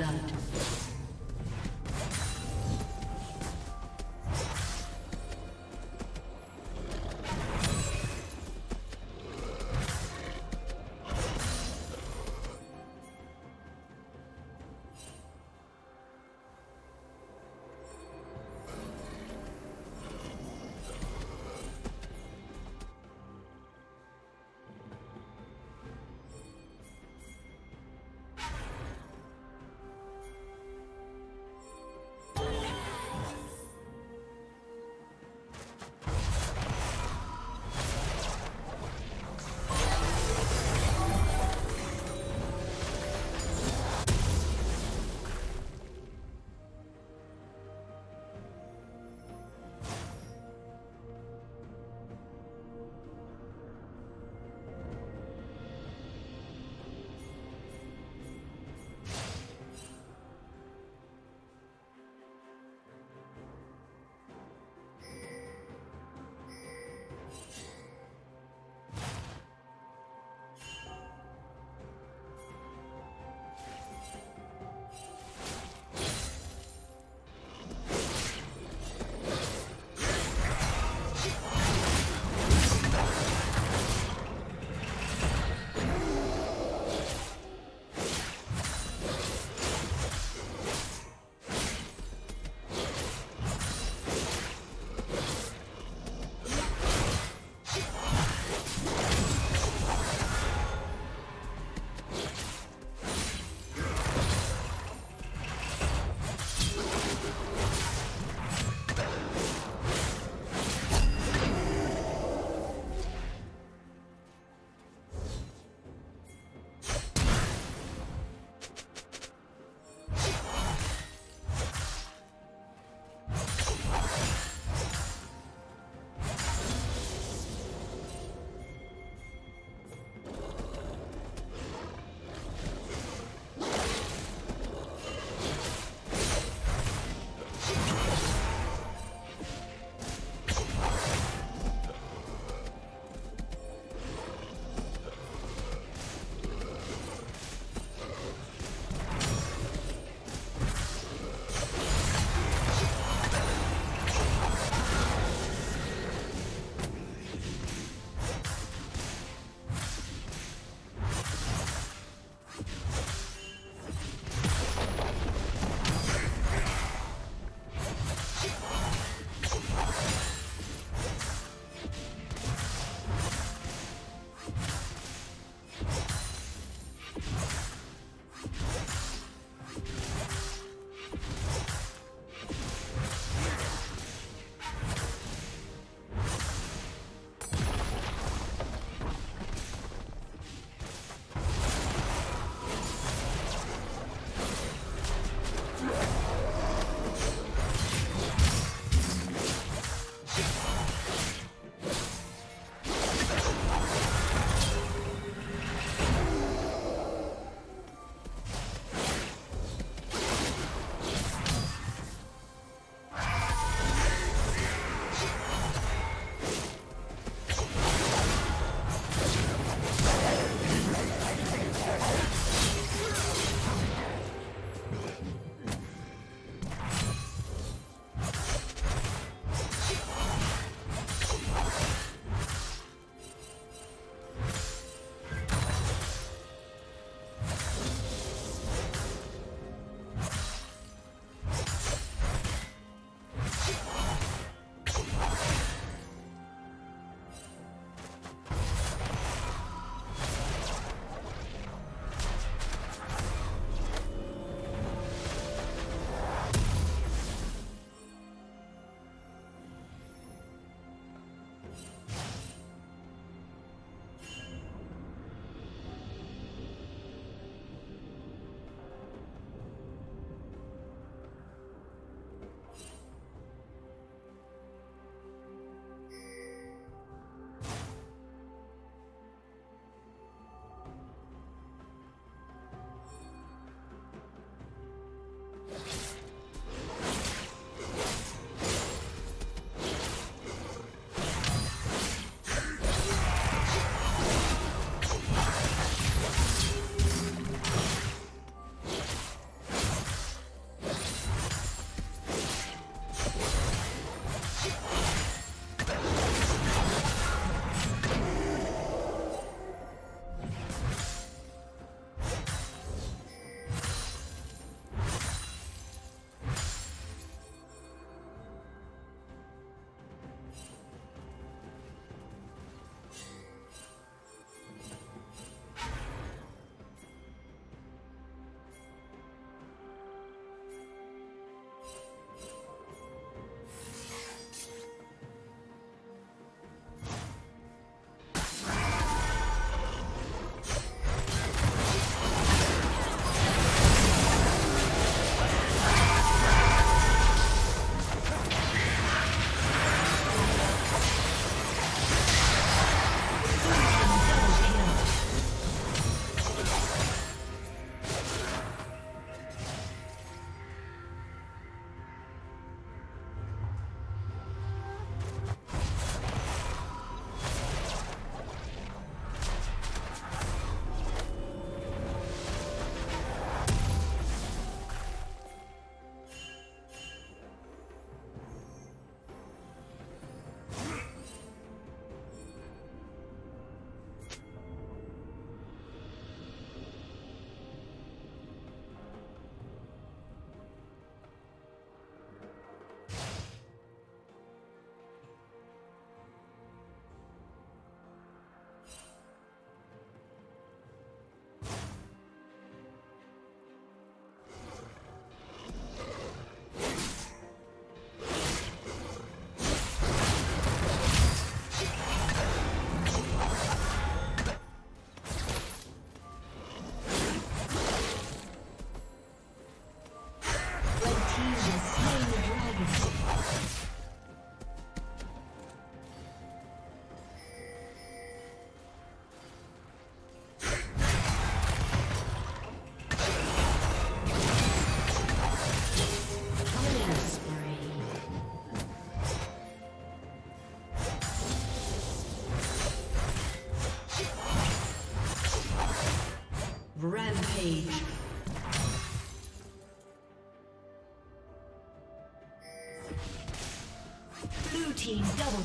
blood.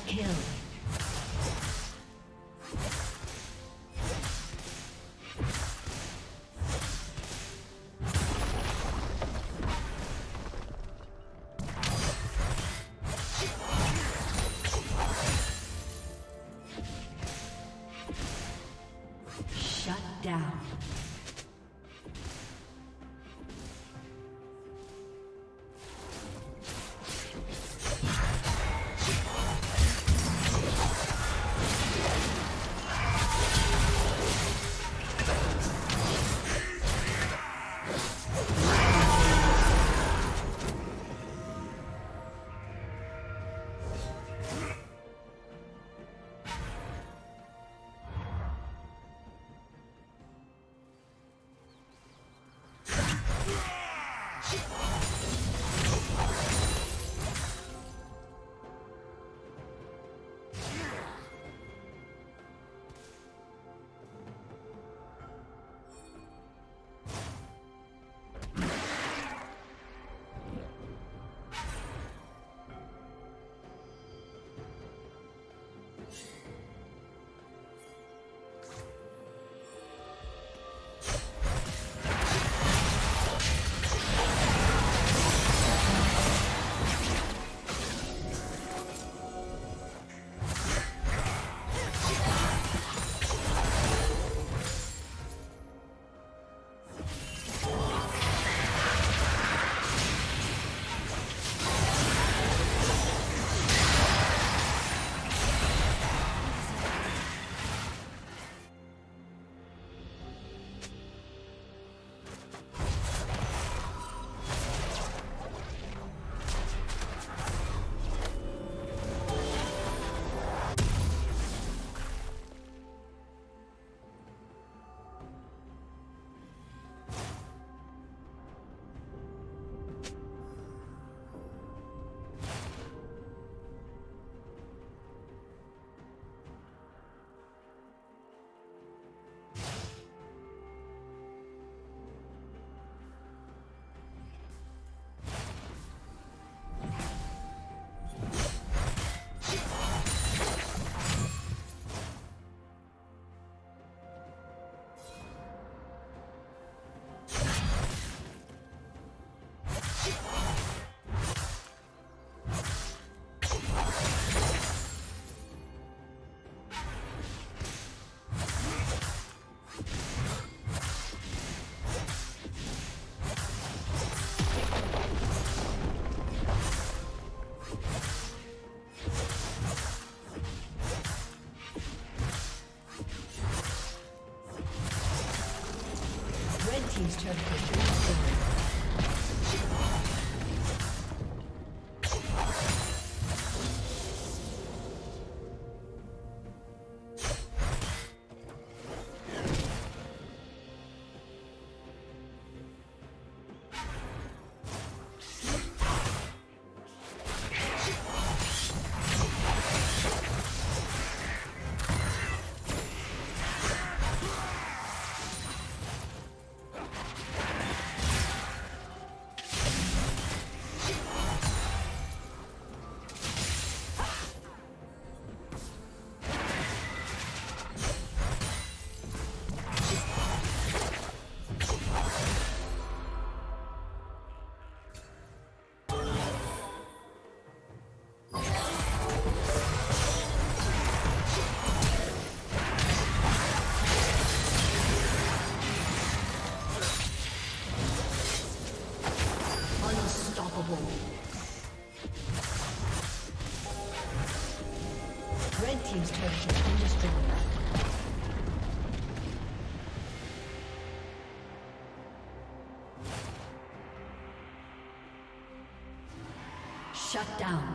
Kill. Turret Shut down.